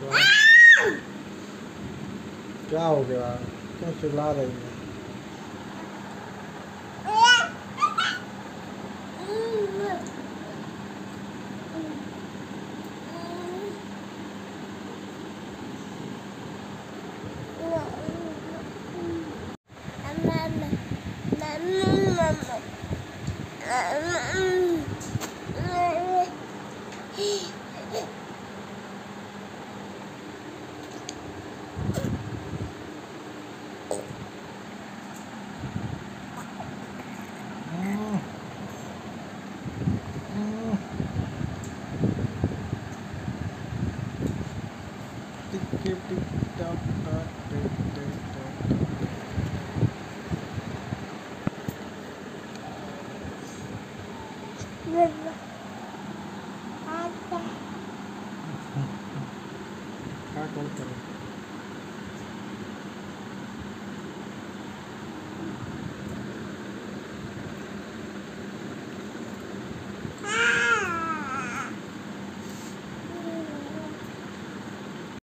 क्या क्या हो गया क्यों चिल्ला रही है Mm. Tick, tick, tock, tock, tick, tick, tock, tock. क्या कॉल करें